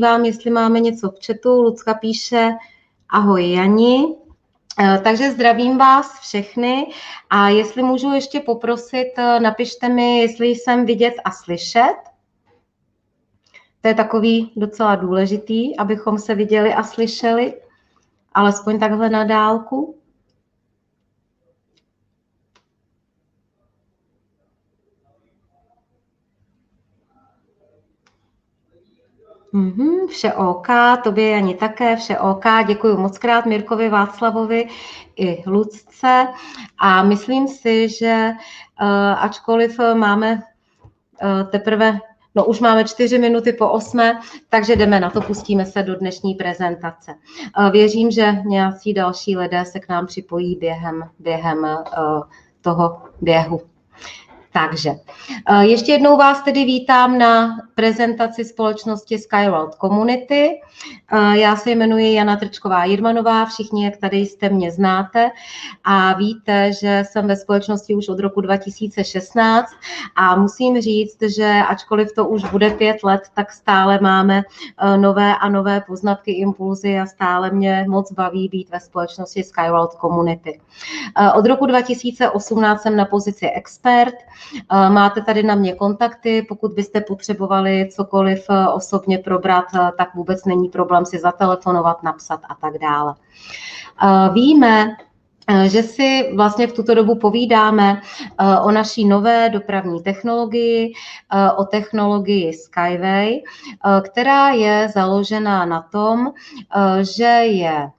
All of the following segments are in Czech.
podívám, jestli máme něco v chatu. Lucka píše, ahoj Jani. Eh, takže zdravím vás všechny a jestli můžu ještě poprosit, eh, napište mi, jestli jsem vidět a slyšet. To je takový docela důležitý, abychom se viděli a slyšeli, alespoň takhle na dálku. Mm-hmm, vše OK, tobě ani také, vše OK. Děkuji moc krát Mirkovi Václavovi i Lucce. A myslím si, že uh, ačkoliv máme uh, teprve, no už máme čtyři minuty po osmé, takže jdeme na to, pustíme se do dnešní prezentace. Věřím, že nějací další lidé se k nám připojí během, během toho běhu. Takže eh, ještě jednou vás tedy vítám na prezentaci společnosti Skyworld Community. Eh, já se jmenuji Jana Trčková Jirmanová, všichni, jak tady jste mě znáte a víte, že jsem ve společnosti už od roku 2016 a musím říct, že ačkoliv to už bude pět let, tak stále máme eh, nové a nové poznatky, impulzy a stále mě moc baví být ve společnosti Skyworld Community. Od roku 2018 jsem na pozici expert, Máte tady na mě kontakty, pokud byste potřebovali cokoliv eh, osobně probrat, eh, tak vůbec není problém si zatelefonovat, napsat a tak dále. Víme, eh, že si vlastně v tuto dobu povídáme o naší nové dopravní technologii, o technologii Skyway, která je založena na tom, že je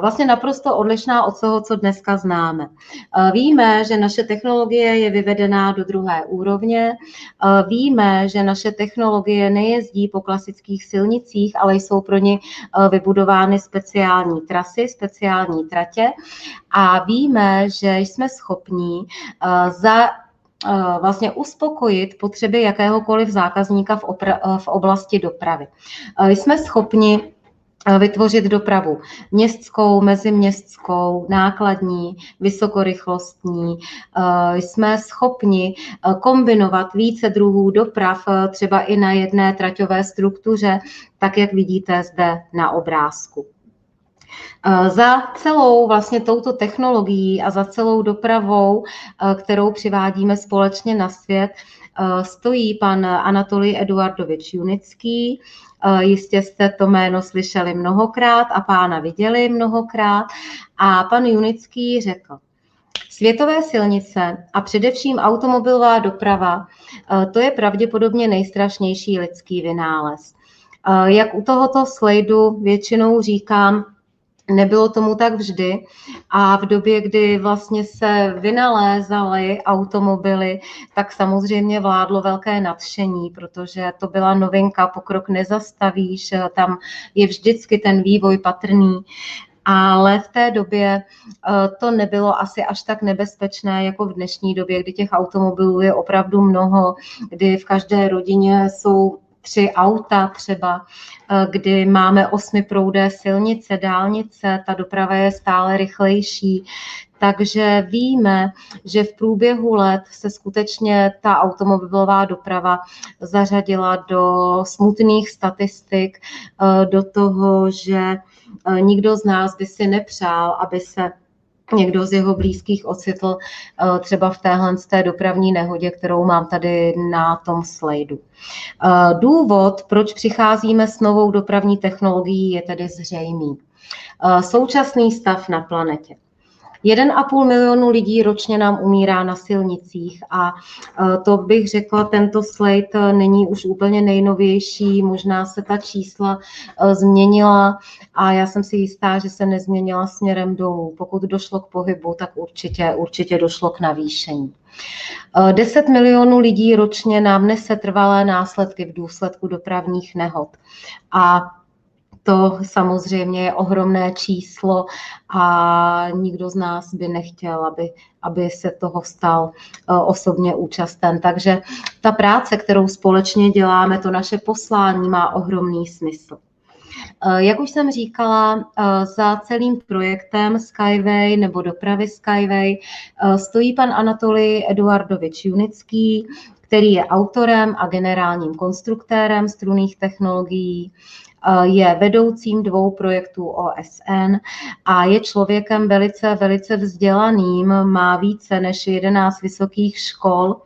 vlastně naprosto odlišná od toho, co dneska známe. Víme, že naše technologie je vyvedená do druhé úrovně. Víme, že naše technologie nejezdí po klasických silnicích, ale jsou pro ně vybudovány speciální trasy, speciální tratě. A víme, že jsme schopní za vlastně uspokojit potřeby jakéhokoliv zákazníka v, opra- v oblasti dopravy. Jsme schopni vytvořit dopravu městskou, meziměstskou, nákladní, vysokorychlostní. Jsme schopni kombinovat více druhů doprav, třeba i na jedné traťové struktuře, tak jak vidíte zde na obrázku. Za celou vlastně touto technologií a za celou dopravou, kterou přivádíme společně na svět, stojí pan Anatolij Eduardovič Junický, Jistě jste to jméno slyšeli mnohokrát a pána viděli mnohokrát. A pan Junický řekl, Světové silnice a především automobilová doprava, to je pravděpodobně nejstrašnější lidský vynález. Jak u tohoto slajdu většinou říkám, Nebylo tomu tak vždy a v době, kdy vlastně se vynalézaly automobily, tak samozřejmě vládlo velké nadšení, protože to byla novinka, pokrok nezastavíš, tam je vždycky ten vývoj patrný. Ale v té době eh, to nebylo asi až tak nebezpečné jako v dnešní době, kdy těch automobilů je opravdu mnoho, kdy v každé rodině jsou tři auta třeba, eh, kdy máme osmiproudé silnice, dálnice, ta doprava je stále rychlejší, takže víme, že v průběhu let se skutečně ta automobilová doprava zařadila do smutných statistik, eh, do toho, že eh, nikdo z nás by si nepřál, aby se někdo z jeho blízkých ocitl eh, třeba v téhle té dopravní nehodě, kterou mám tady na tom slajdu. Eh, důvod, proč přicházíme s novou dopravní technologií, je tedy zřejmý. Eh, současný stav na planetě. 1,5 milionu lidí ročně nám umírá na silnicích a e, to bych řekla, tento slide e, není už úplně nejnovější, možná se ta čísla e, změnila a já jsem si jistá, že se nezměnila směrem dolů. Pokud došlo k pohybu, tak určitě, určitě došlo k navýšení. 10 milionů lidí ročně nám nese trvalé následky v důsledku dopravních nehod. A to samozřejmě je ohromné číslo a nikdo z nás by nechtěl, aby, aby se toho stal eh, osobně účasten. Takže ta práce, kterou společně děláme, to naše poslání má ohromný smysl. Eh, jak už jsem říkala, eh, za celým projektem Skyway nebo dopravy Skyway stojí pan Anatolij Eduardovič Junický, který je autorem a generálním konstruktérem strunných technologií, je vedoucím dvou projektů OSN a je člověkem velice, velice vzdělaným, má více než 11 vysokých škol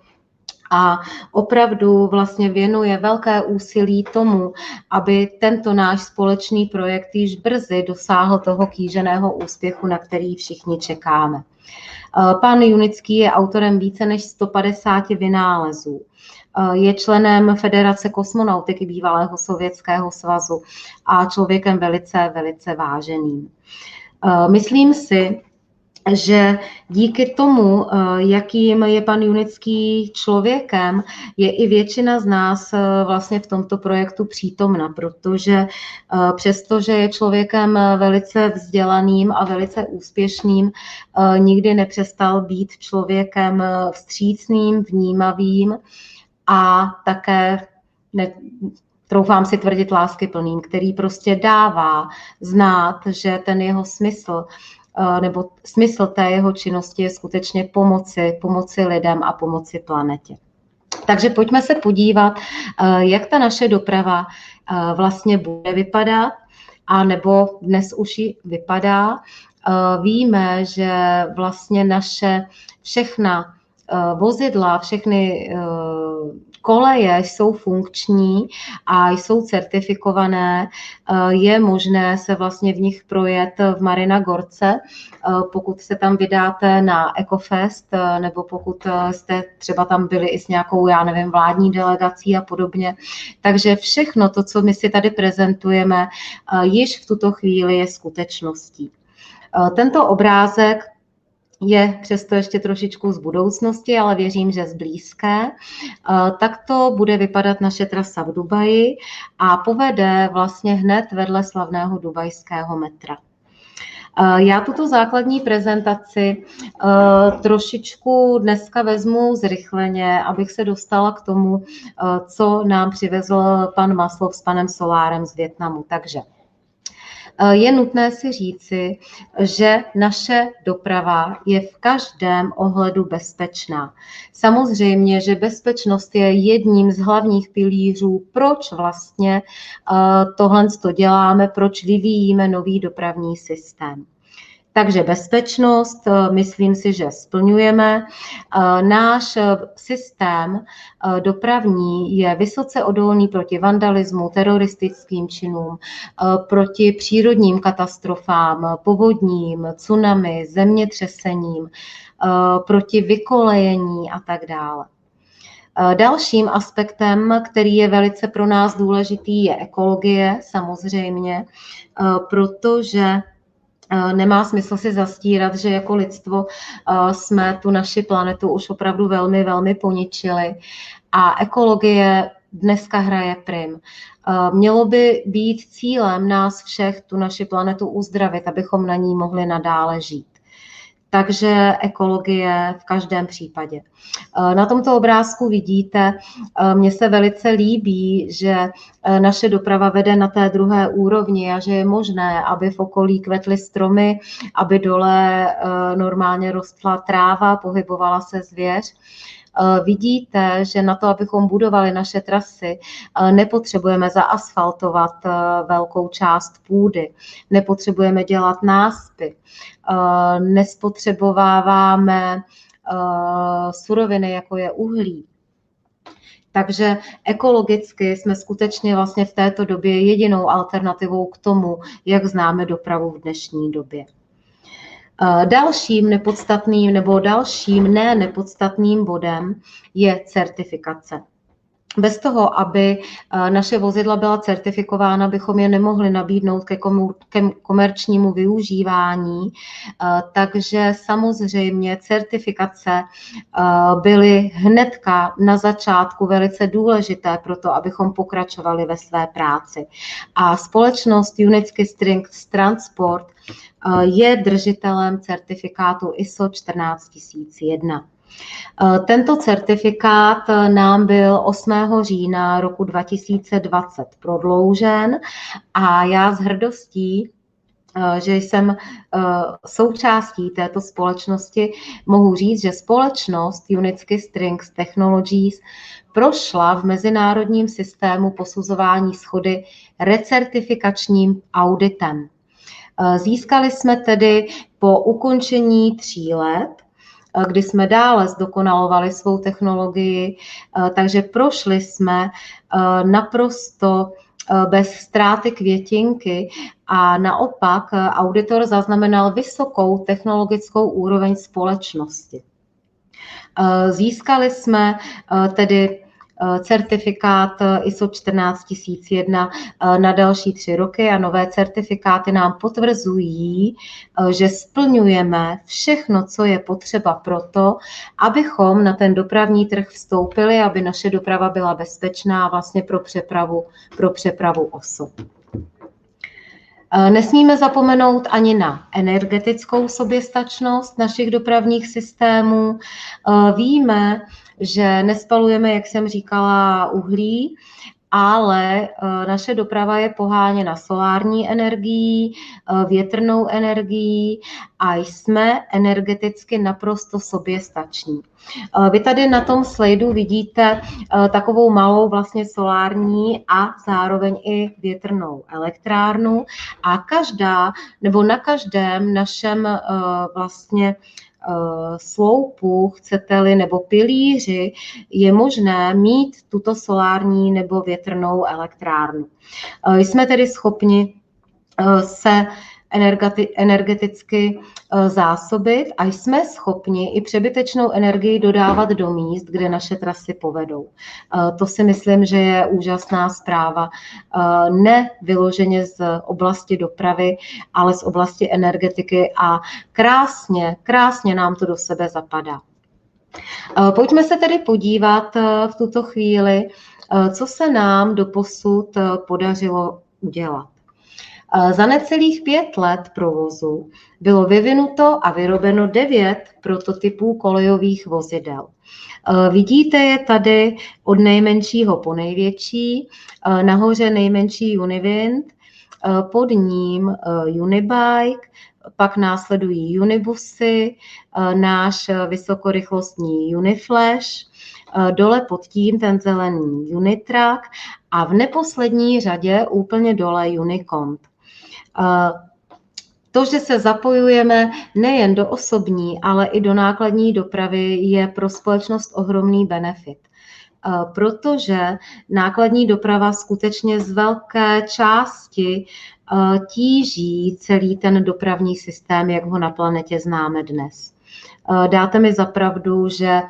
a opravdu vlastně věnuje velké úsilí tomu, aby tento náš společný projekt již brzy dosáhl toho kýženého úspěchu, na který všichni čekáme. Pan Junický je autorem více než 150 vynálezů. Je členem Federace kosmonautiky bývalého Sovětského svazu a člověkem velice, velice váženým. Myslím si, že díky tomu, eh, jakým je pan Junický člověkem, je i většina z nás eh, vlastně v tomto projektu přítomna, protože eh, přestože je člověkem velice vzdělaným a velice úspěšným, nikdy nepřestal být člověkem vstřícným, vnímavým a také ne, troufám si tvrdit lásky plným, který prostě dává znát, že ten jeho smysl nebo smysl té jeho činnosti je skutečně pomoci, pomoci lidem a pomoci planetě. Takže pojďme se podívat, jak ta naše doprava vlastně bude vypadat, a nebo dnes už ji vypadá. Víme, že vlastně naše všechna vozidla, všechny koleje jsou funkční a jsou certifikované, eh, je možné se vlastně v nich projet v Marina Gorce, eh, pokud se tam vydáte na EcoFest, eh, nebo pokud jste třeba tam byli i s nějakou, já nevím, vládní delegací a podobně. Takže všechno to, co my si tady prezentujeme, již v tuto chvíli je skutečností. Tento obrázek je přesto ještě trošičku z budoucnosti, ale věřím, že z blízké. Tak to bude vypadat naše trasa v Dubaji a povede vlastně hned vedle slavného dubajského metra. Já tuto základní prezentaci trošičku dneska vezmu zrychleně, abych se dostala k tomu, co nám přivezl pan Maslov s panem Solárem z Větnamu. Takže Eh, je nutné si říci, že naše doprava je v každém ohledu bezpečná. Samozřejmě, že bezpečnost je jedním z hlavních pilířů, proč vlastně eh, tohle to děláme, proč vyvíjíme nový dopravní systém. Takže bezpečnost, eh, myslím si, že splňujeme. Eh, náš eh, systém dopravní je vysoce odolný proti vandalismu, teroristickým činům, proti přírodním katastrofám, povodním, tsunami, zemětřesením, proti vykolejení a tak dále. Dalším aspektem, který je velice pro nás důležitý, je ekologie, samozřejmě, protože Nemá smysl si zastírat, že jako lidstvo jsme tu naši planetu už opravdu velmi, velmi poničili. A ekologie dneska hraje prim. Mělo by být cílem nás všech tu naši planetu uzdravit, abychom na ní mohli nadále žít takže ekologie v každém případě. Eh, na tomto obrázku vidíte, eh, mně se velice líbí, že eh, naše doprava vede na té druhé úrovni a že je možné, aby v okolí kvetly stromy, aby dole normálně rostla tráva, pohybovala se zvěř. Eh, vidíte, že na to, abychom budovali naše trasy, eh, nepotřebujeme zaasfaltovat eh, velkou část půdy, nepotřebujeme dělat náspy, nespotřebováváme suroviny, jako je uhlí, takže ekologicky jsme skutečně vlastně v této době jedinou alternativou k tomu, jak známe dopravu v dnešní době. Eh, dalším nepodstatným nebo dalším ne nepodstatným bodem je certifikace. Bez toho, aby eh, naše vozidla byla certifikována, bychom je nemohli nabídnout ke komerčnímu využívání. Eh, takže samozřejmě certifikace byly hnedka na začátku velice důležité pro to, abychom pokračovali ve své práci. A společnost Unitsky Strings Transport je držitelem certifikátu ISO 14001. Tento certifikát nám byl 8. října roku 2020 prodloužen a já s hrdostí že jsem součástí této společnosti, mohu říct, že společnost Unitsky Strings Technologies prošla v mezinárodním systému posuzování schody recertifikačním auditem. Získali jsme tedy po ukončení tří let kdy jsme dále zdokonalovali svou technologii, takže prošli jsme naprosto bez ztráty květinky a naopak auditor zaznamenal vysokou technologickou úroveň společnosti. Získali jsme tedy Eh, certifikát eh, ISO 14001 eh, na další tři roky a nové certifikáty nám potvrzují, že splňujeme všechno, co je potřeba pro to, abychom na ten dopravní trh vstoupili, aby naše doprava byla bezpečná vlastně pro přepravu, pro přepravu osob. Nesmíme zapomenout ani na energetickou soběstačnost našich dopravních systémů. Víme, že nespalujeme, jak jsem říkala, uhlí, ale eh, naše doprava je poháněna solární energií, eh, větrnou energií a jsme energeticky naprosto soběstační. Eh, vy tady na tom slajdu vidíte takovou malou vlastně solární a zároveň i větrnou elektrárnu a každá nebo na každém našem vlastně sloupu, chcete-li, nebo pilíři, je možné mít tuto solární nebo větrnou elektrárnu. Eh, jsme tedy schopni eh, se energeticky eh, zásobit a jsme schopni i přebytečnou energii dodávat do míst, kde naše trasy povedou. Eh, to si myslím, že je úžasná zpráva. Eh, ne vyloženě z oblasti dopravy, ale z oblasti energetiky a krásně, krásně nám to do sebe zapadá. Pojďme se tedy podívat v tuto chvíli, co se nám do posud podařilo udělat. Za necelých pět let provozu bylo vyvinuto a vyrobeno devět prototypů kolejových vozidel. Vidíte je tady od nejmenšího po největší, nahoře nejmenší Univind, pod ním Unibike, pak následují Unibusy, náš vysokorychlostní Uniflash, dole pod tím ten zelený Unitrack a v neposlední řadě úplně dole Unicont. To, že se zapojujeme nejen do osobní, ale i do nákladní dopravy, je pro společnost ohromný benefit. Protože nákladní doprava skutečně z velké části tíží celý ten dopravní systém, jak ho na planetě známe dnes. Dáte mi zapravdu, že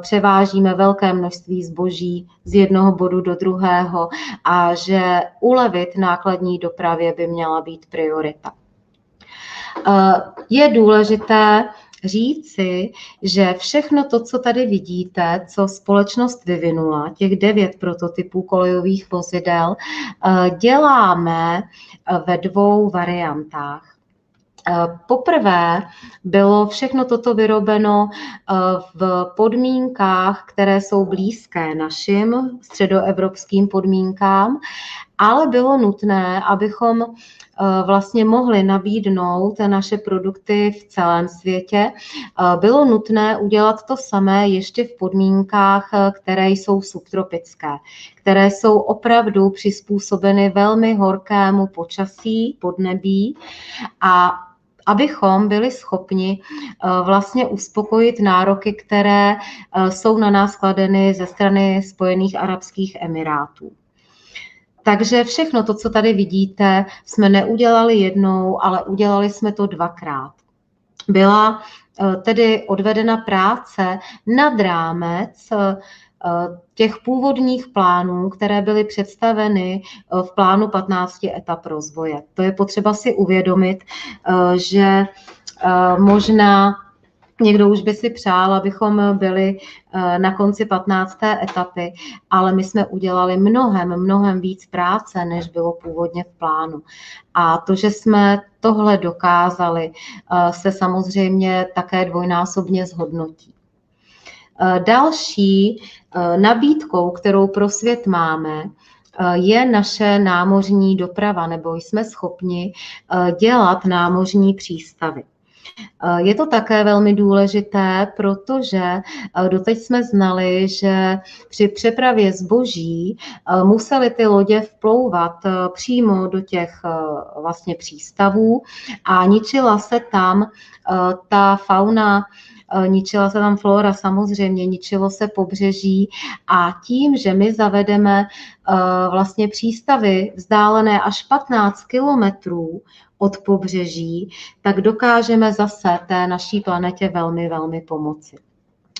převážíme velké množství zboží z jednoho bodu do druhého a že ulevit nákladní dopravě by měla být priorita. Je důležité říci, že všechno to, co tady vidíte, co společnost vyvinula, těch devět prototypů kolejových vozidel, děláme ve dvou variantách. Eh, poprvé bylo všechno toto vyrobeno eh, v podmínkách, které jsou blízké našim středoevropským podmínkám, ale bylo nutné, abychom eh, vlastně mohli nabídnout naše produkty v celém světě. Bylo nutné udělat to samé ještě v podmínkách, které jsou subtropické, které jsou opravdu přizpůsobeny velmi horkému počasí, podnebí a abychom byli schopni eh, vlastně uspokojit nároky, které eh, jsou na nás kladeny ze strany Spojených Arabských Emirátů. Takže všechno to, co tady vidíte, jsme neudělali jednou, ale udělali jsme to dvakrát. Byla eh, tedy odvedena práce nad rámec těch původních plánů, které byly představeny eh, v plánu 15 etap rozvoje. To je potřeba si uvědomit, eh, že možná Někdo už by si přál, abychom byli na konci 15. etapy, ale my jsme udělali mnohem, mnohem víc práce, než bylo původně v plánu. A to, že jsme tohle dokázali, se samozřejmě také dvojnásobně zhodnotí. Další Eh, nabídkou, kterou pro svět máme, je naše námořní doprava, nebo jsme schopni dělat námořní přístavy. Eh, je to také velmi důležité, protože eh, doteď jsme znali, že při přepravě zboží eh, musely ty lodě vplouvat přímo do těch vlastně přístavů a ničila se tam ta fauna ničila se tam flora samozřejmě, ničilo se pobřeží a tím, že my zavedeme vlastně přístavy vzdálené až 15 kilometrů od pobřeží, tak dokážeme zase té naší planetě velmi, velmi pomoci.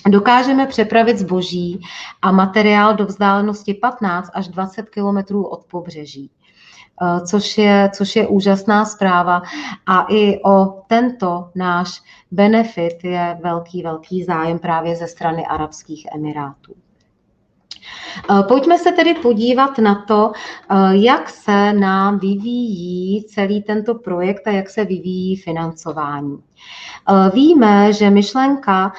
Dokážeme přepravit zboží a materiál do vzdálenosti 15 až 20 kilometrů od pobřeží. Eh, což je, což je úžasná zpráva. A i o tento náš benefit je velký, velký zájem právě ze strany Arabských Emirátů. Eh, pojďme se tedy podívat na to, eh, jak se nám vyvíjí celý tento projekt a jak se vyvíjí financování. Víme, že myšlenka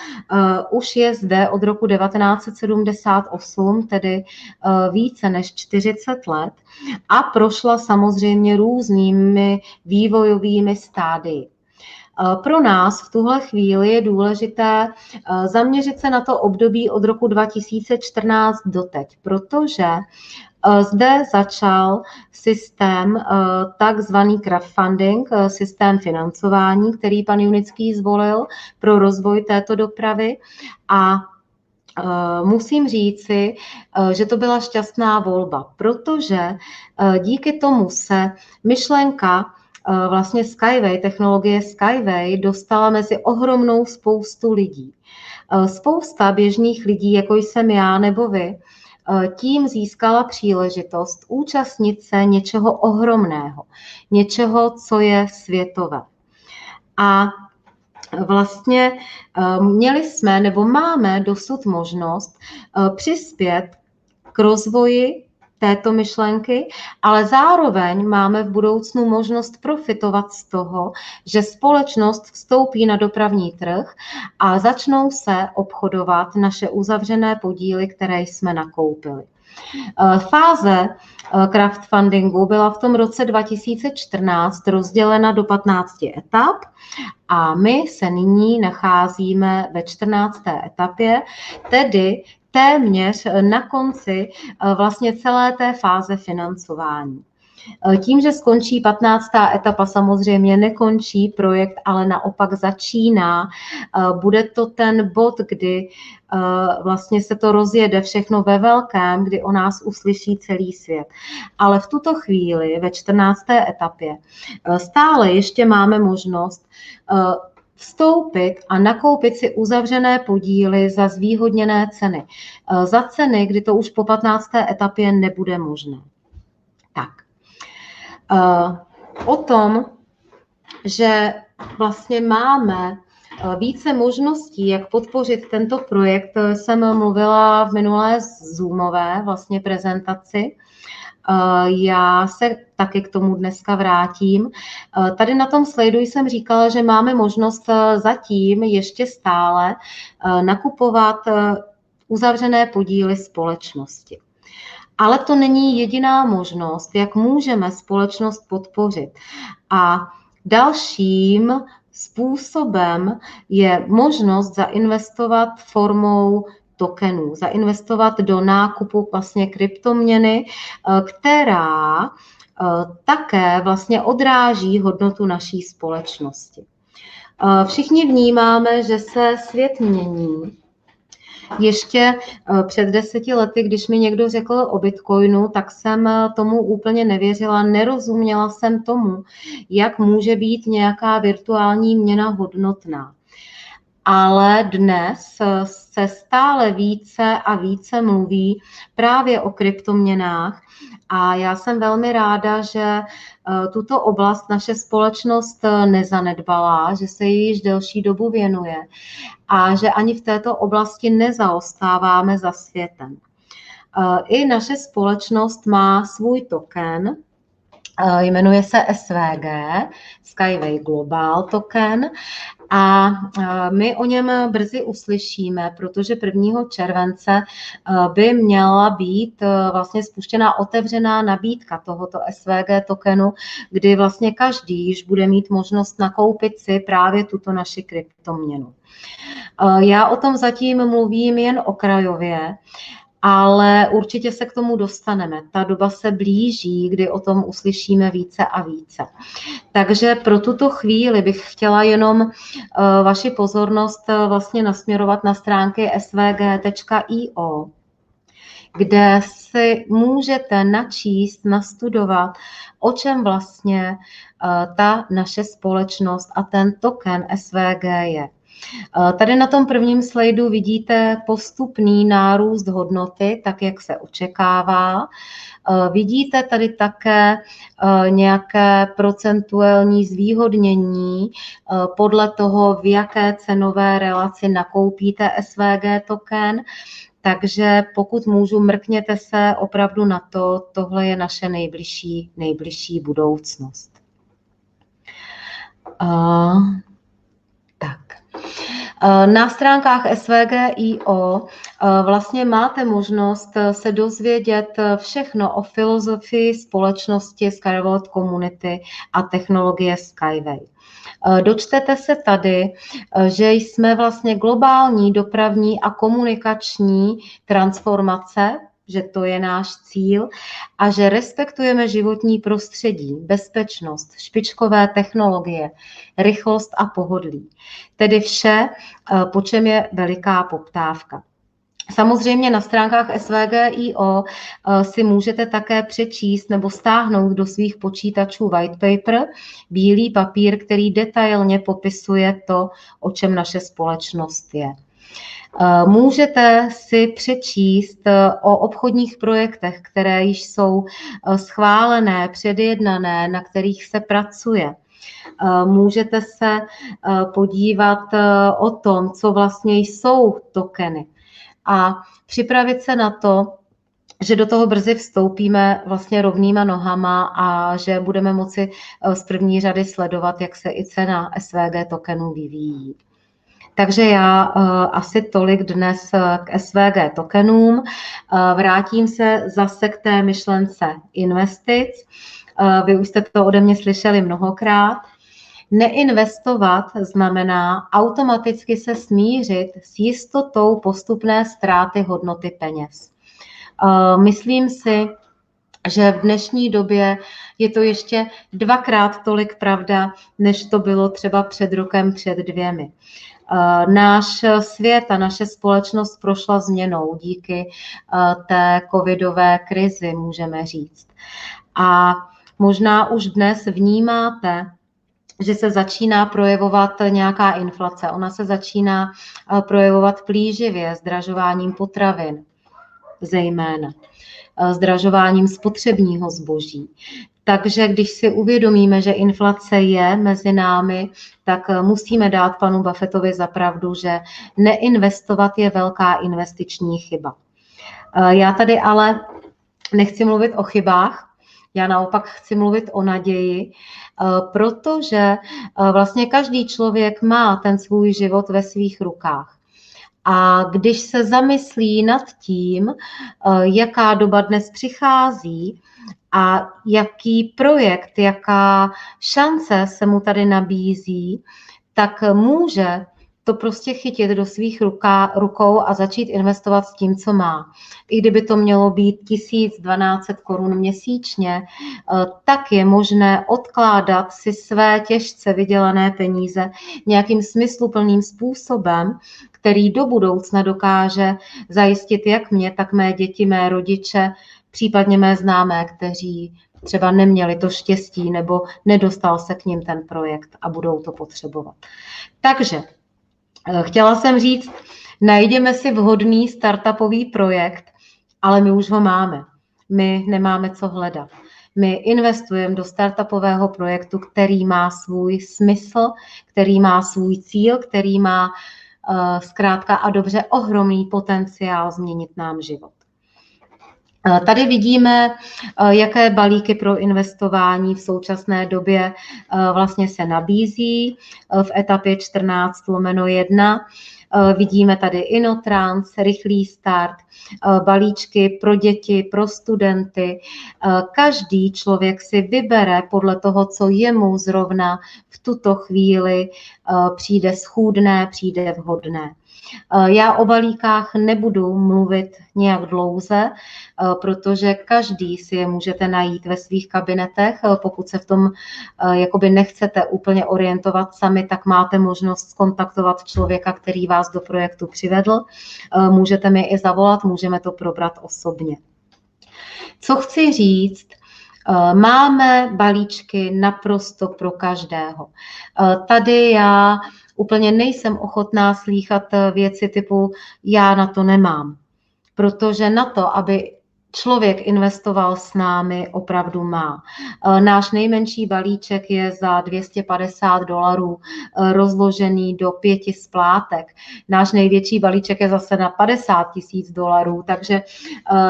už je zde od roku 1978, tedy více než 40 let, a prošla samozřejmě různými vývojovými stádii. Eh, pro nás v tuhle chvíli je důležité eh, zaměřit se na to období od roku 2014 do teď, protože eh, zde začal systém takzvaný crowdfunding, systém financování, který pan Junický zvolil pro rozvoj této dopravy a Musím říci, že to byla šťastná volba, protože díky tomu se myšlenka Eh, vlastně Skyway, technologie Skyway dostala mezi ohromnou spoustu lidí. Eh, spousta běžných lidí, jako jsem já nebo vy, eh, tím získala příležitost účastnit se něčeho ohromného, něčeho, co je světové. A vlastně měli jsme nebo máme dosud možnost přispět k rozvoji této myšlenky, ale zároveň máme v budoucnu možnost profitovat z toho, že společnost vstoupí na dopravní trh a začnou se obchodovat naše uzavřené podíly, které jsme nakoupili. Eh, fáze eh, crowdfundingu byla v tom roce 2014 rozdělena do 15 etap a my se nyní nacházíme ve 14. etapě, tedy téměř na konci eh, vlastně celé té fáze financování. Eh, tím, že skončí 15. etapa, samozřejmě nekončí projekt, ale naopak začíná. Eh, bude to ten bod, kdy vlastně se to rozjede všechno ve velkém, kdy o nás uslyší celý svět. Ale v tuto chvíli, ve 14. etapě, stále ještě máme možnost vstoupit a nakoupit si uzavřené podíly za zvýhodněné ceny. Eh, za ceny, kdy to už po 15. etapě nebude možné. Tak. Eh, o tom, že vlastně máme eh, více možností, jak podpořit tento projekt, jsem mluvila v minulé Zoomové vlastně prezentaci. Eh, já se taky k tomu dneska vrátím. Eh, tady na tom slajdu jsem říkala, že máme možnost eh, zatím ještě stále nakupovat uzavřené podíly společnosti. Ale to není jediná možnost, jak můžeme společnost podpořit. A dalším způsobem je možnost zainvestovat formou tokenů, zainvestovat do nákupu vlastně kryptoměny, eh, která eh, také vlastně odráží hodnotu naší společnosti. Eh, všichni vnímáme, že se svět mění. Ještě před deseti lety, když mi někdo řekl o Bitcoinu, tak jsem tomu úplně nevěřila, nerozuměla jsem tomu, jak může být nějaká virtuální měna hodnotná. Ale dnes se stále více a více mluví právě o kryptoměnách a já jsem velmi ráda, že eh, tuto oblast naše společnost eh, nezanedbala, že se jí již delší dobu věnuje a že ani v této oblasti nezaostáváme za světem. Eh, I naše společnost má svůj token, Jmenuje se SVG, Skyway Global Token a my o něm brzy uslyšíme, protože 1. července by měla být vlastně spuštěná otevřená nabídka tohoto SVG tokenu, kdy vlastně každý již bude mít možnost nakoupit si právě tuto naši kryptoměnu. Já o tom zatím mluvím jen okrajově, ale určitě se k tomu dostaneme. Ta doba se blíží, kdy o tom uslyšíme více a více. Takže pro tuto chvíli bych chtěla jenom eh, vaši pozornost eh, vlastně nasměrovat na stránky svg.io, kde si můžete načíst, nastudovat, o čem vlastně eh, ta naše společnost a ten token SVG je. Eh, tady na tom prvním slajdu vidíte postupný nárůst hodnoty, tak jak se očekává. Eh, vidíte tady také eh, nějaké procentuální zvýhodnění podle toho, v jaké cenové relaci nakoupíte SVG token. Takže pokud můžu, mrkněte se opravdu na to, tohle je naše nejbližší, nejbližší budoucnost. Uh, na stránkách SVG.io eh, vlastně máte možnost eh, se dozvědět všechno o filozofii společnosti Skyworld Community a technologie Skyway. Dočtete se tady, že jsme vlastně globální dopravní a komunikační transformace že to je náš cíl a že respektujeme životní prostředí, bezpečnost, špičkové technologie, rychlost a pohodlí. Tedy vše, eh, po čem je veliká poptávka. Samozřejmě na stránkách SVG.io eh, si můžete také přečíst nebo stáhnout do svých počítačů white paper, bílý papír, který detailně popisuje to, o čem naše společnost je. Eh, můžete si přečíst eh, o obchodních projektech, které již jsou eh, schválené, předjednané, na kterých se pracuje. Můžete se podívat o tom, co vlastně jsou tokeny a připravit se na to, že do toho brzy vstoupíme vlastně rovnýma nohama a že budeme moci z první řady sledovat, jak se i cena SVG tokenů vyvíjí. Takže já uh, asi tolik dnes eh, k SVG tokenům. Uh, vrátím se zase k té myšlence investic. Vy už jste to ode mě slyšeli mnohokrát. Neinvestovat znamená automaticky se smířit s jistotou postupné ztráty hodnoty peněz. Myslím si, že v dnešní době je to ještě dvakrát tolik pravda, než to bylo třeba před rokem, před dvěmi. Eh, náš svět a naše společnost prošla změnou díky eh, té covidové krizi, můžeme říct. A možná už dnes vnímáte, že se začíná projevovat nějaká inflace. Ona se začíná eh, projevovat plíživě, zdražováním potravin zejména zdražováním spotřebního zboží. Takže když si uvědomíme, že inflace je mezi námi, tak eh, musíme dát panu Buffettovi za pravdu, že neinvestovat je velká investiční chyba. Eh, já tady ale nechci mluvit o chybách, já naopak chci mluvit o naději, eh, protože vlastně každý člověk má ten svůj život ve svých rukách. A když se zamyslí nad tím, jaká doba dnes přichází, a jaký projekt, jaká šance se mu tady nabízí, tak může to prostě chytit do svých ruká, rukou a začít investovat s tím, co má. I kdyby to mělo být 1200 korun měsíčně, eh, tak je možné odkládat si své těžce vydělané peníze nějakým smysluplným způsobem, který do budoucna dokáže zajistit jak mě, tak mé děti, mé rodiče, případně mé známé, kteří třeba neměli to štěstí nebo nedostal se k ním ten projekt a budou to potřebovat. Takže chtěla jsem říct, najdeme si vhodný startupový projekt, ale my už ho máme. My nemáme co hledat. My investujeme do startupového projektu, který má svůj smysl, který má svůj cíl, který má uh, zkrátka a dobře ohromný potenciál změnit nám život. Tady vidíme, jaké balíky pro investování v současné době vlastně se nabízí v etapě 14 lomeno 1. Vidíme tady Inotrans, rychlý start, balíčky pro děti, pro studenty. Každý člověk si vybere podle toho, co jemu zrovna v tuto chvíli přijde schůdné, přijde vhodné. Eh, já o balíkách nebudu mluvit nějak dlouze, eh, protože každý si je můžete najít ve svých kabinetech. Eh, pokud se v tom jakoby nechcete úplně orientovat sami, tak máte možnost skontaktovat člověka, který vás do projektu přivedl. Můžete mi i zavolat, můžeme to probrat osobně. Co chci říct, Máme balíčky naprosto pro každého. Tady já úplně nejsem ochotná slýchat eh, věci typu já na to nemám. Protože na to, aby člověk investoval s námi, opravdu má. Eh, náš nejmenší balíček je za 250 dolarů eh, rozložený do pěti splátek. Náš největší balíček je zase na 50 tisíc dolarů, takže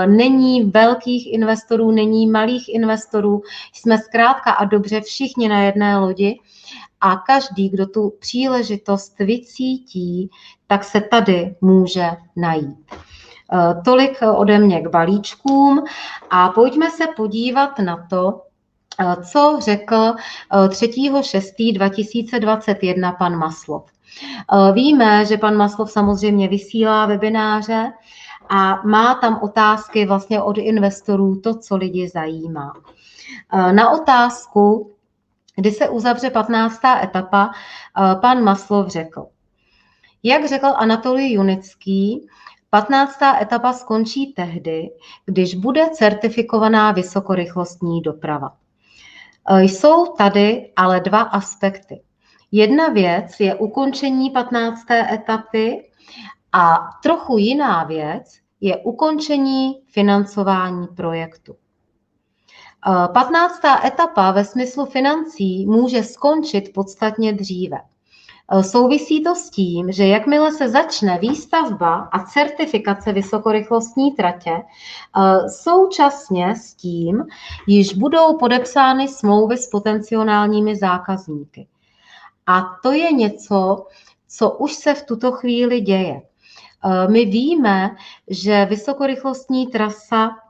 není velkých investorů, není malých investorů. Jsme zkrátka a dobře všichni na jedné lodi a každý, kdo tu příležitost vycítí, tak se tady může najít. Eh, tolik ode mě k balíčkům a pojďme se podívat na to, eh, co řekl 3.6.2021 eh, pan Maslov. Víme, že pan Maslov samozřejmě vysílá webináře a má tam otázky vlastně od investorů, to, co lidi zajímá. Na otázku, kdy se uzavře 15. etapa, eh, pan Maslov řekl. Jak řekl Anatolij Junický, 15. etapa skončí tehdy, když bude certifikovaná vysokorychlostní doprava. Eh, jsou tady ale dva aspekty. Jedna věc je ukončení 15. etapy a trochu jiná věc je ukončení financování projektu. 15. etapa ve smyslu financí může skončit podstatně dříve. Souvisí to s tím, že jakmile se začne výstavba a certifikace vysokorychlostní tratě, současně s tím již budou podepsány smlouvy s potenciálními zákazníky. A to je něco, co už se v tuto chvíli děje. My víme, že vysokorychlostní trasa Eh,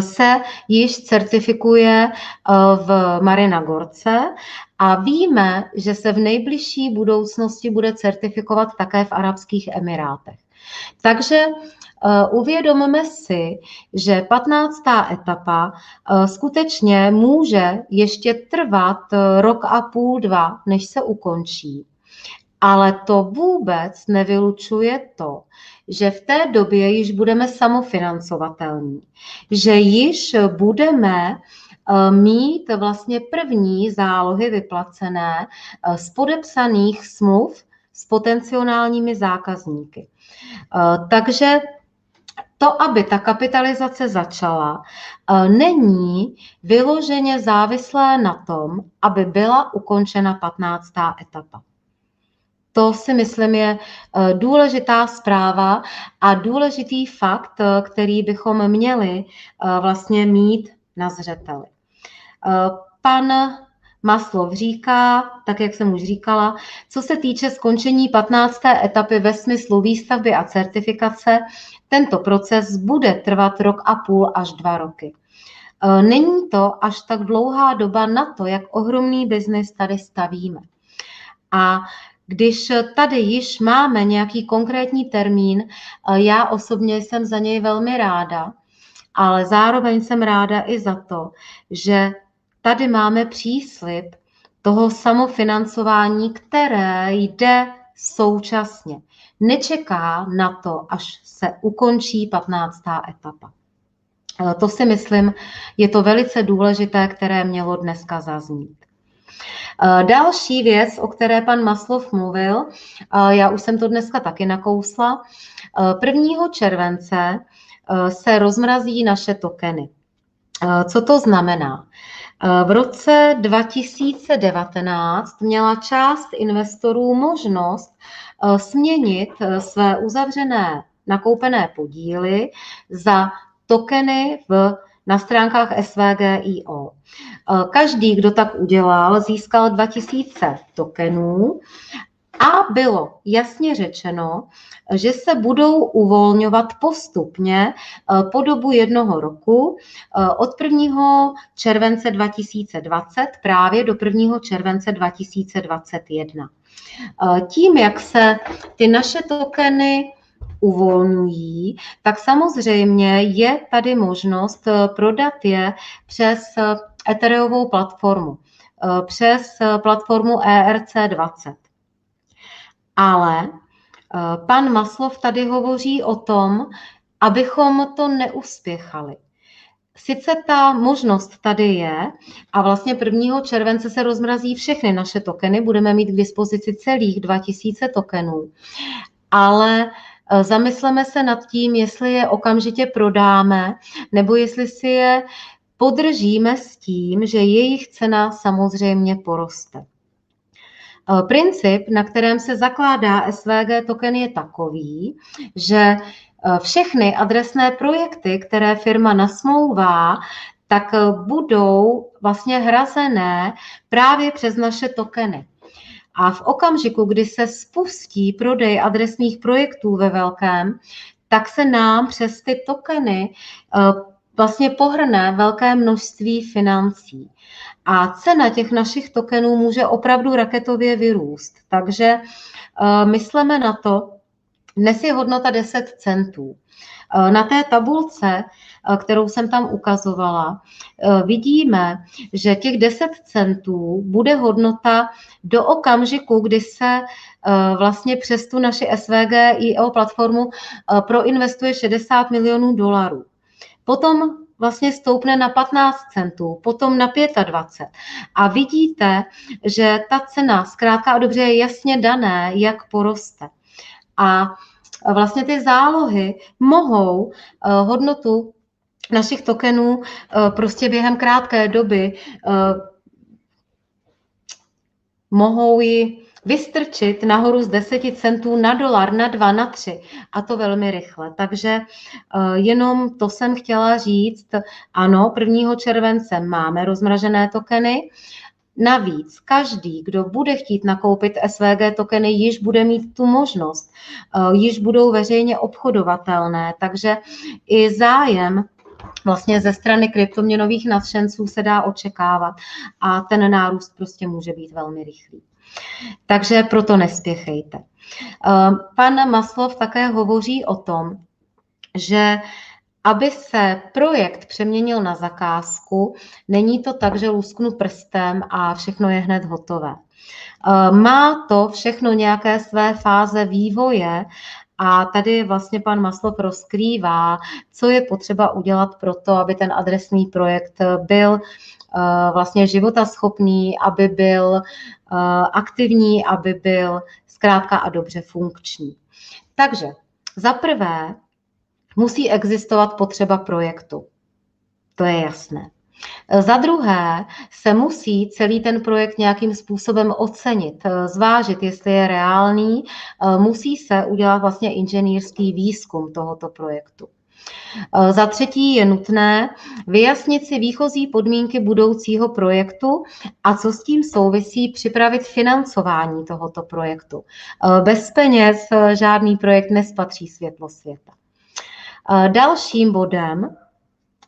se již certifikuje eh, v Marina Gorce a víme, že se v nejbližší budoucnosti bude certifikovat také v Arabských Emirátech. Takže Uh, uvědomme si, že 15. etapa skutečně může ještě trvat rok a půl, dva, než se ukončí. Ale to vůbec nevylučuje to, že v té době již budeme samofinancovatelní, že již budeme eh, mít vlastně první zálohy vyplacené eh, z podepsaných smluv s potenciálními zákazníky. Eh, takže to, aby ta kapitalizace začala, není vyloženě závislé na tom, aby byla ukončena 15. etapa. To si myslím je eh, důležitá zpráva a důležitý fakt, eh, který bychom měli eh, vlastně mít na zřeteli. Pan Maslov říká, tak jak jsem už říkala, co se týče skončení 15. etapy ve smyslu výstavby a certifikace, tento proces bude trvat rok a půl až dva roky. Není to až tak dlouhá doba na to, jak ohromný biznis tady stavíme. A když tady již máme nějaký konkrétní termín, eh, já osobně jsem za něj velmi ráda, ale zároveň jsem ráda i za to, že tady máme příslip toho samofinancování, které jde současně. Nečeká na to, až se ukončí 15. etapa. Eh, to si myslím, je to velice důležité, které mělo dneska zaznít. Eh, další věc, o které pan Maslov mluvil, eh, já už jsem to dneska taky nakousla, 1. Eh, července se rozmrazí naše tokeny. Co to znamená? V roce 2019 měla část investorů možnost směnit své uzavřené nakoupené podíly za tokeny v, na stránkách SVGIO. Každý, kdo tak udělal, získal 2000 tokenů a bylo jasně řečeno, že se budou uvolňovat postupně eh, po dobu jednoho roku eh, od 1. července 2020 právě do 1. července 2021. Eh, tím, jak se ty naše tokeny uvolňují, tak samozřejmě je tady možnost prodat je přes Ethereovou platformu, přes platformu ERC20. Ale eh, pan Maslov tady hovoří o tom, abychom to neuspěchali. Sice ta možnost tady je a vlastně 1. července se rozmrazí všechny naše tokeny, budeme mít k dispozici celých 2000 tokenů, ale eh, zamysleme se nad tím, jestli je okamžitě prodáme, nebo jestli si je podržíme s tím, že jejich cena samozřejmě poroste. Eh, princip, na kterém se zakládá SVG token, je takový, že eh, všechny adresné projekty, které firma nasmouvá, tak eh, budou vlastně hrazené právě přes naše tokeny. A v okamžiku, kdy se spustí prodej adresních projektů ve velkém, tak se nám přes ty tokeny vlastně pohrne velké množství financí. A cena těch našich tokenů může opravdu raketově vyrůst. Takže uh, myslíme na to, dnes je hodnota 10 centů. Uh, na té tabulce, kterou jsem tam ukazovala, vidíme, že těch 10 centů bude hodnota do okamžiku, kdy se vlastně přes tu naši SVG IO platformu proinvestuje 60 milionů dolarů. Potom vlastně stoupne na 15 centů, potom na 25. A vidíte, že ta cena zkrátka a dobře je jasně dané, jak poroste. A vlastně ty zálohy mohou eh, hodnotu našich tokenů eh, prostě během krátké doby eh, mohou ji vystrčit nahoru z 10 centů na dolar, na 2, na 3 a to velmi rychle. Takže eh, jenom to jsem chtěla říct. Ano, 1. července máme rozmražené tokeny, Navíc každý, kdo bude chtít nakoupit SVG tokeny, již bude mít tu možnost, již budou veřejně obchodovatelné, takže i zájem vlastně ze strany kryptoměnových nadšenců se dá očekávat a ten nárůst prostě může být velmi rychlý. Takže proto nespěchejte. Eh, pan Maslov také hovoří o tom, že aby se projekt přeměnil na zakázku, není to tak, že lusknu prstem a všechno je hned hotové. Eh, má to všechno nějaké své fáze vývoje a tady vlastně pan Maslov rozkrývá, co je potřeba udělat pro to, aby ten adresní projekt byl Eh, vlastně životaschopný, aby byl eh, aktivní, aby byl zkrátka a dobře funkční. Takže za prvé musí existovat potřeba projektu. To je jasné. Za druhé se musí celý ten projekt nějakým způsobem ocenit, zvážit, jestli je reálný. Musí se udělat vlastně inženýrský výzkum tohoto projektu. Eh, za třetí je nutné vyjasnit si výchozí podmínky budoucího projektu a co s tím souvisí připravit financování tohoto projektu. Eh, bez peněz eh, žádný projekt nespatří světlo světa. Dalším bodem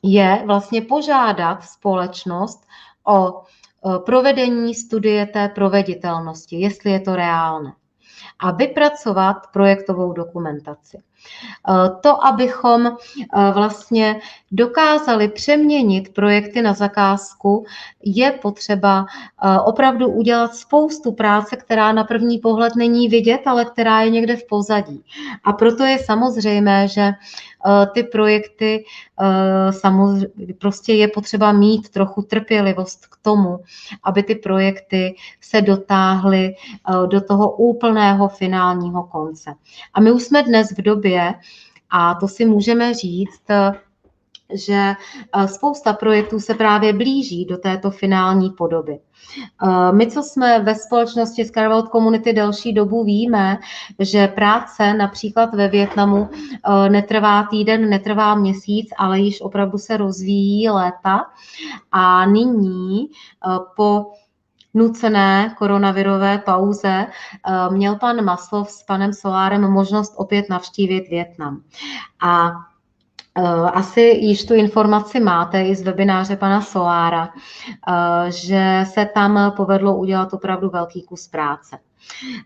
je vlastně požádat společnost o provedení studie té proveditelnosti, jestli je to reálné a vypracovat projektovou dokumentaci. Eh, to, abychom eh, vlastně dokázali přeměnit projekty na zakázku, je potřeba eh, opravdu udělat spoustu práce, která na první pohled není vidět, ale která je někde v pozadí. A proto je samozřejmé, že ty projekty samozřejmě prostě je potřeba mít trochu trpělivost k tomu, aby ty projekty se dotáhly do toho úplného finálního konce. A my už jsme dnes v době, a to si můžeme říct, že spousta projektů se právě blíží do této finální podoby. My, co jsme ve společnosti Scarveld Community delší dobu, víme, že práce například ve Větnamu netrvá týden, netrvá měsíc, ale již opravdu se rozvíjí léta. A nyní po nucené koronavirové pauze měl pan Maslov s panem Solárem možnost opět navštívit Větnam. A Eh, asi již tu informaci máte i z webináře pana Solára, eh, že se tam povedlo udělat opravdu velký kus práce.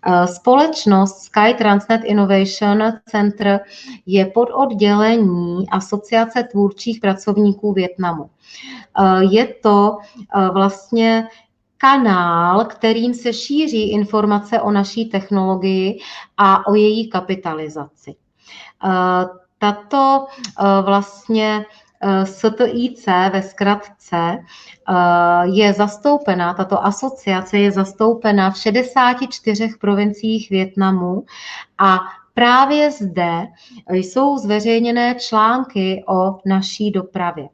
Eh, společnost Sky Transnet Innovation Center je pod oddělení Asociace tvůrčích pracovníků Větnamu. Je to vlastně kanál, kterým se šíří informace o naší technologii a o její kapitalizaci. Tato eh, vlastně eh, STIC ve zkratce eh, je zastoupena, tato asociace je zastoupena v 64 provinciích Větnamu a právě zde jsou zveřejněné články o naší dopravě.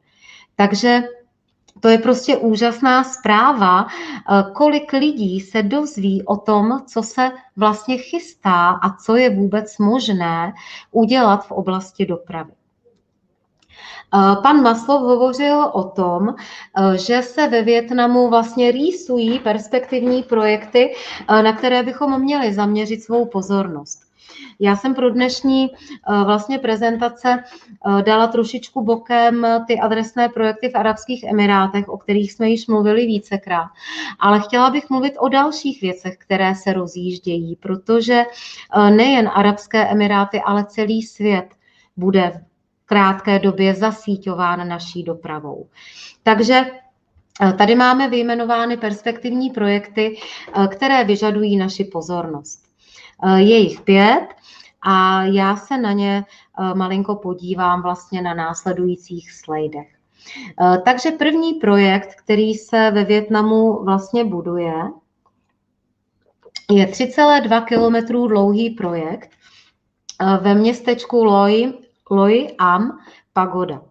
Takže to je prostě úžasná zpráva, eh, kolik lidí se dozví o tom, co se vlastně chystá a co je vůbec možné udělat v oblasti dopravy. Eh, pan Maslov hovořil o tom, eh, že se ve Větnamu vlastně rýsují perspektivní projekty, na které bychom měli zaměřit svou pozornost. Já jsem pro dnešní eh, vlastně prezentace eh, dala trošičku bokem ty adresné projekty v Arabských Emirátech, o kterých jsme již mluvili vícekrát. Ale chtěla bych mluvit o dalších věcech, které se rozjíždějí, protože eh, nejen Arabské Emiráty, ale celý svět bude v krátké době zasíťován naší dopravou. Takže Tady máme vyjmenovány perspektivní projekty, které vyžadují naši pozornost. Je jich pět a já se na ně eh, malinko podívám vlastně na následujících slajdech. Eh, takže první projekt, který se ve Větnamu vlastně buduje, je 3,2 km dlouhý projekt eh, ve městečku Loi, Loi Am Pagoda.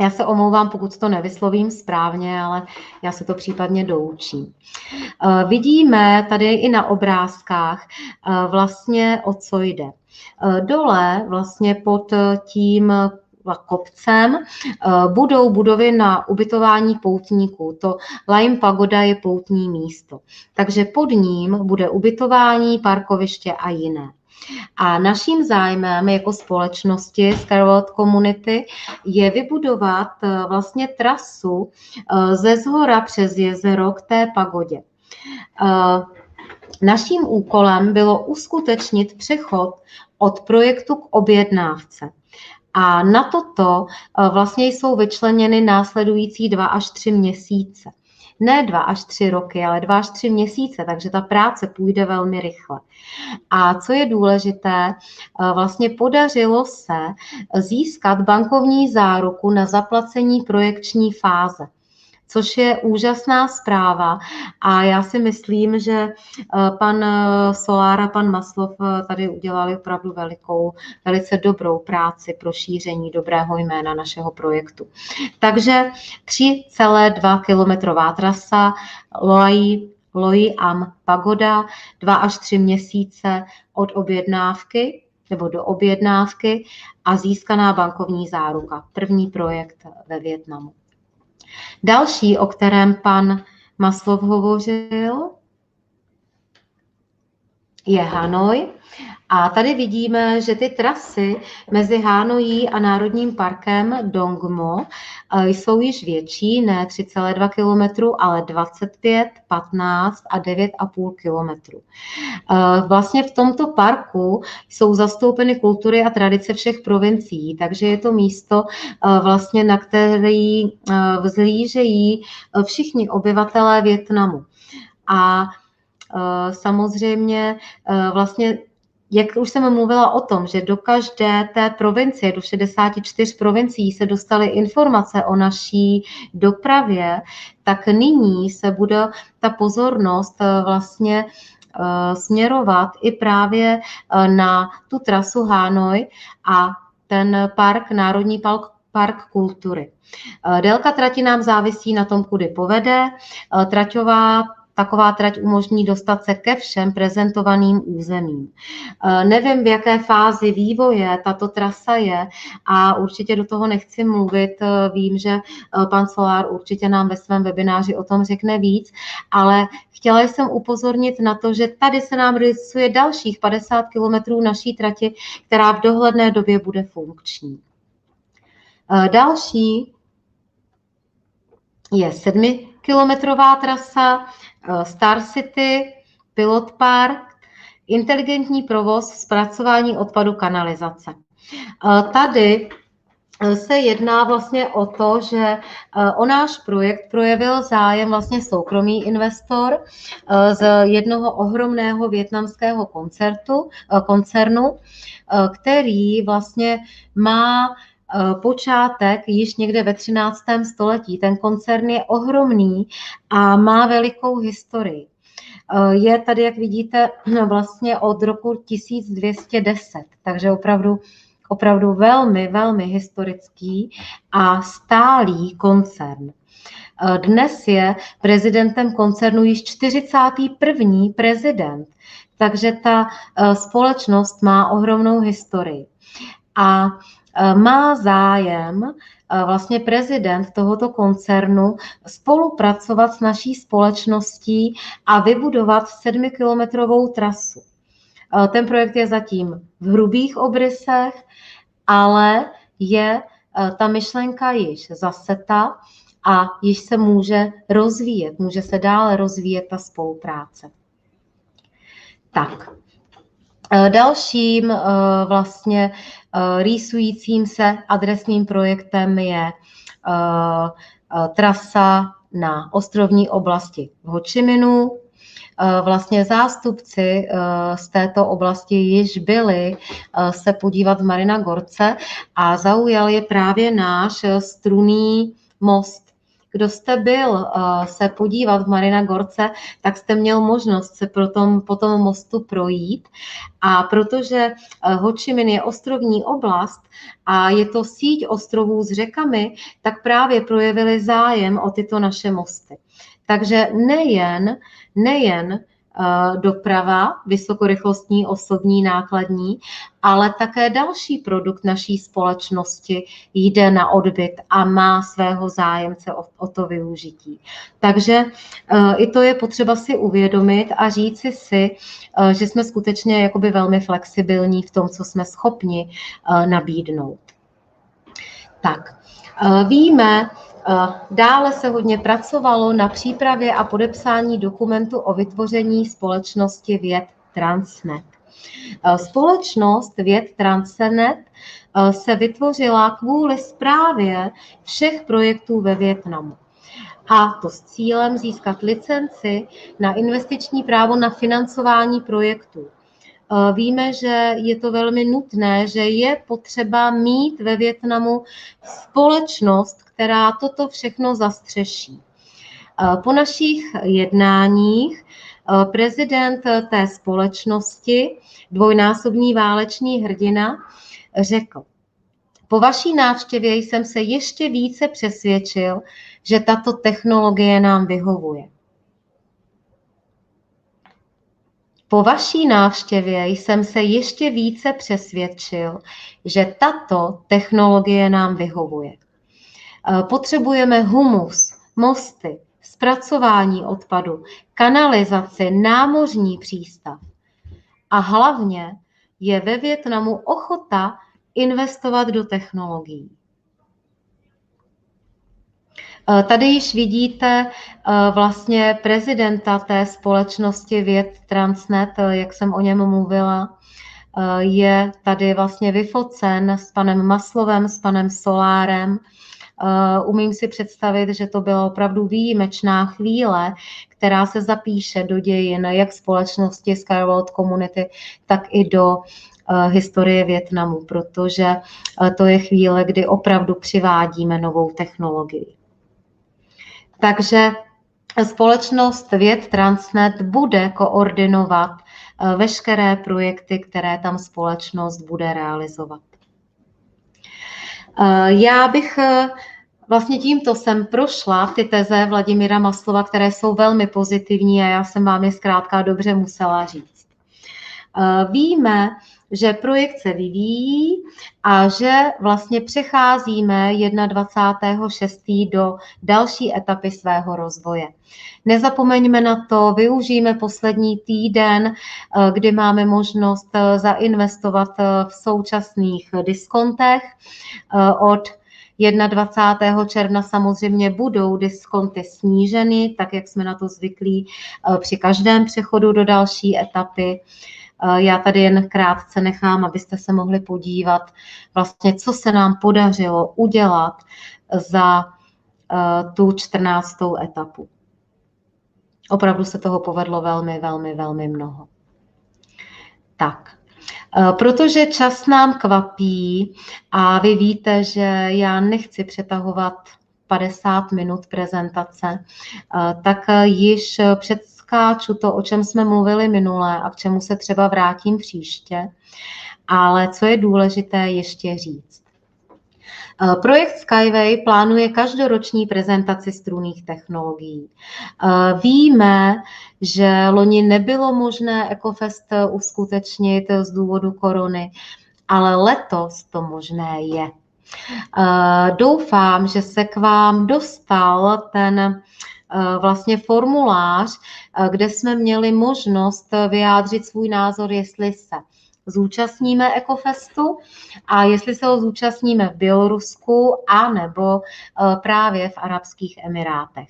Já se omlouvám, pokud to nevyslovím správně, ale já se to případně doučím. Eh, vidíme tady i na obrázkách eh, vlastně o co jde. Eh, dole vlastně pod tím kopcem budou budovy na ubytování poutníků. To Lime Pagoda je poutní místo. Takže pod ním bude ubytování, parkoviště a jiné. A naším zájmem jako společnosti Scarlet Community je vybudovat eh, vlastně trasu eh, ze zhora přes jezero k té pagodě. Eh, naším úkolem bylo uskutečnit přechod od projektu k objednávce. A na toto vlastně jsou vyčleněny následující dva až tři měsíce ne dva až tři roky, ale dva až tři měsíce, takže ta práce půjde velmi rychle. A co je důležité, eh, vlastně podařilo se získat bankovní záruku na zaplacení projekční fáze což je úžasná zpráva. A já si myslím, že eh, pan eh, Solára, pan Maslov eh, tady udělali opravdu velikou, velice dobrou práci pro šíření dobrého jména našeho projektu. Takže 3,2 kilometrová trasa Loai Loji Am Pagoda, dva až tři měsíce od objednávky nebo do objednávky a získaná bankovní záruka. První projekt ve Větnamu. Další, o kterém pan Maslov hovořil, je Hanoj. A tady vidíme, že ty trasy mezi Hanojí a Národním parkem Dongmo eh, jsou již větší, ne 3,2 km, ale 25, 15 a 9,5 km. Eh, vlastně v tomto parku jsou zastoupeny kultury a tradice všech provincií, takže je to místo, eh, vlastně, na který vzlížejí všichni obyvatelé Větnamu. A samozřejmě vlastně jak už jsem mluvila o tom, že do každé té provincie, do 64 provincií se dostaly informace o naší dopravě, tak nyní se bude ta pozornost eh, vlastně eh, směrovat i právě eh, na tu trasu Hanoj a ten park, Národní park, park kultury. Délka trati nám závisí na tom, kudy povede. Traťová taková trať umožní dostat se ke všem prezentovaným územím. Eh, nevím, v jaké fázi vývoje tato trasa je a určitě do toho nechci mluvit. Eh, vím, že eh, pan Solár určitě nám ve svém webináři o tom řekne víc, ale chtěla jsem upozornit na to, že tady se nám rysuje dalších 50 kilometrů naší trati, která v dohledné době bude funkční. Další je sedmikilometrová trasa, Star City, Pilot Park, inteligentní provoz, zpracování odpadu, kanalizace. Eh, tady eh, se jedná vlastně o to, že o náš projekt projevil zájem vlastně soukromý investor z jednoho ohromného větnamského koncertu, koncernu, který vlastně má Eh, počátek již někde ve 13. století. Ten koncern je ohromný a má velikou historii. Eh, je tady, jak vidíte, vlastně od roku 1210, takže opravdu, opravdu velmi, velmi historický a stálý koncern. Eh, dnes je prezidentem koncernu již 41. prezident, takže ta společnost má ohromnou historii. A Eh, má zájem eh, vlastně prezident tohoto koncernu spolupracovat s naší společností a vybudovat sedmikilometrovou trasu. Eh, ten projekt je zatím v hrubých obrysech, ale je ta myšlenka již zaseta a již se může rozvíjet, může se dále rozvíjet ta spolupráce. Tak, dalším vlastně Eh, rýsujícím se adresním projektem je eh, eh, trasa na ostrovní oblasti v Ho Chi Minhu. Vlastně zástupci z této oblasti již byli se podívat v Marina Gorce a zaujal je právě náš struný most kdo jste byl uh, se podívat v Marina Gorce, tak jste měl možnost se pro tom, po tom mostu projít. A protože uh, Ho Chi Minh je ostrovní oblast a je to síť ostrovů s řekami, tak právě projevili zájem o tyto naše mosty. Takže nejen, nejen Eh, doprava, vysokorychlostní osobní nákladní, ale také další produkt naší společnosti jde na odbyt a má svého zájemce o, o to využití. Takže eh, i to je potřeba si uvědomit a říci si, eh, že jsme skutečně jakoby velmi flexibilní v tom, co jsme schopni nabídnout. Tak, víme, Dále se hodně pracovalo na přípravě a podepsání dokumentu o vytvoření společnosti věd Transnet. Společnost věd Transnet se vytvořila kvůli zprávě všech projektů ve Větnamu. A to s cílem získat licenci na investiční právo na financování projektů. Víme, že je to velmi nutné, že je potřeba mít ve Větnamu společnost, která toto všechno zastřeší. Po našich jednáních prezident té společnosti, dvojnásobný válečný hrdina, řekl, po vaší návštěvě jsem se ještě více přesvědčil, že tato technologie nám vyhovuje. Po vaší návštěvě jsem se ještě více přesvědčil, že tato technologie nám vyhovuje. Eh, potřebujeme humus, mosty, zpracování odpadu, kanalizaci, námořní přístav. A hlavně je ve Větnamu ochota investovat do technologií. Eh, tady již vidíte eh, vlastně prezidenta té společnosti Věd Transnet, jak jsem o něm mluvila. Je tady vlastně vyfocen s panem Maslovem, s panem Solárem, umím si představit, že to byla opravdu výjimečná chvíle, která se zapíše do dějin jak společnosti Skyward Community, tak i do historie Větnamu, protože to je chvíle, kdy opravdu přivádíme novou technologii. Takže společnost Věd Transnet bude koordinovat veškeré projekty, které tam společnost bude realizovat. Já bych Vlastně tímto jsem prošla ty teze Vladimíra Maslova, které jsou velmi pozitivní a já jsem vám je zkrátka dobře musela říct. Víme, že projekt se vyvíjí a že vlastně přecházíme 21.6. do další etapy svého rozvoje. Nezapomeňme na to, využijeme poslední týden, eh, kdy máme možnost eh, zainvestovat eh, v současných diskontech od 21. června samozřejmě budou diskonty sníženy, tak jak jsme na to zvyklí při každém přechodu do další etapy. Eh, já tady jen krátce nechám, abyste se mohli podívat, vlastně, co se nám podařilo udělat za eh, tu 14. etapu. Opravdu se toho povedlo velmi, velmi, velmi mnoho. Tak, eh, Protože čas nám kvapí a vy víte, že já nechci přetahovat 50 minut prezentace, tak již před skáču to, o čem jsme mluvili minule a k čemu se třeba vrátím příště, ale co je důležité ještě říct. Eh, projekt Skyway plánuje každoroční prezentaci strunných technologií. Eh, víme, že loni nebylo možné EcoFest uskutečnit z důvodu korony, ale letos to možné je. Eh, doufám, že se k vám dostal ten Eh, vlastně formulář, eh, kde jsme měli možnost vyjádřit svůj názor, jestli se zúčastníme Ekofestu a jestli se ho zúčastníme v Bělorusku a nebo eh, právě v Arabských Emirátech.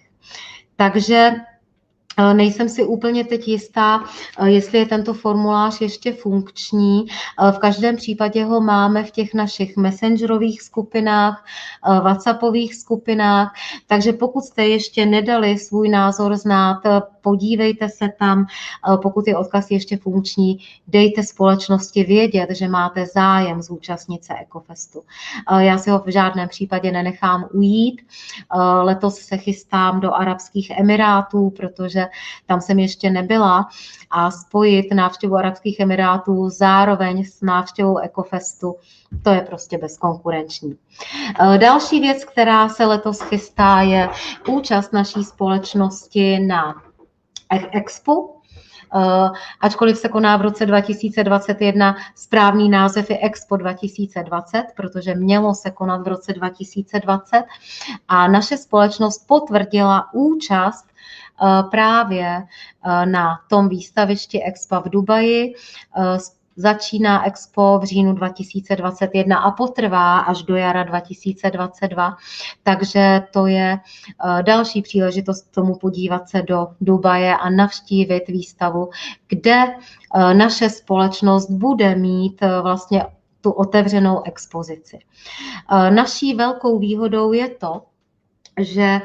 Takže Nejsem si úplně teď jistá, jestli je tento formulář ještě funkční. V každém případě ho máme v těch našich messengerových skupinách, WhatsAppových skupinách, takže pokud jste ještě nedali svůj názor znát, podívejte se tam, pokud je odkaz ještě funkční, dejte společnosti vědět, že máte zájem zúčastnit se Ecofestu. Já si ho v žádném případě nenechám ujít. Letos se chystám do Arabských Emirátů, protože tam jsem ještě nebyla a spojit návštěvu Arabských Emirátů zároveň s návštěvou Ecofestu, to je prostě bezkonkurenční. E, další věc, která se letos chystá, je účast naší společnosti na Expo, Uh, ačkoliv se koná v roce 2021, správný název je Expo 2020, protože mělo se konat v roce 2020 a naše společnost potvrdila účast právě eh, na tom výstavišti Expo v Dubaji. Eh, začíná Expo v říjnu 2021 a potrvá až do jara 2022, takže to je další příležitost k tomu podívat se do Dubaje a navštívit výstavu, kde naše společnost bude mít vlastně tu otevřenou expozici. Naší velkou výhodou je to, že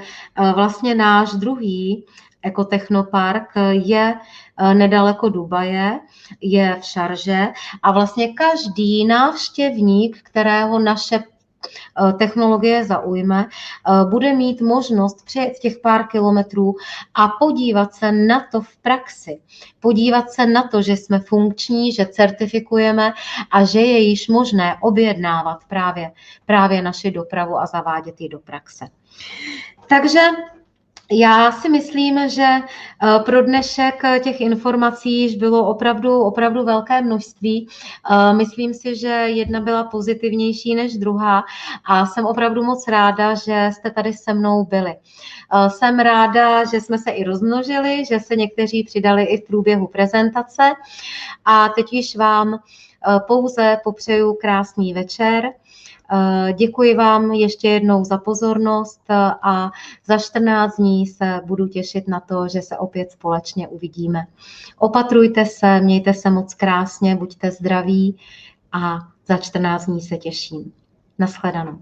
vlastně náš druhý ekotechnopark je eh, nedaleko Dubaje, je v Šarže a vlastně každý návštěvník, kterého naše eh, technologie zaujme, eh, bude mít možnost přijet těch pár kilometrů a podívat se na to v praxi. Podívat se na to, že jsme funkční, že certifikujeme a že je již možné objednávat právě, právě naši dopravu a zavádět ji do praxe. Takže já si myslím, že eh, pro dnešek eh, těch informací již bylo opravdu, opravdu velké množství. Eh, myslím si, že jedna byla pozitivnější než druhá a jsem opravdu moc ráda, že jste tady se mnou byli. Jsem ráda, že jsme se i rozmnožili, že se někteří přidali i v průběhu prezentace a teď již vám pouze popřeju krásný večer děkuji vám ještě jednou za pozornost eh, a za 14 dní se budu těšit na to, že se opět společně uvidíme. Opatrujte se, mějte se moc krásně, buďte zdraví a za 14 dní se těším. Naschledanou.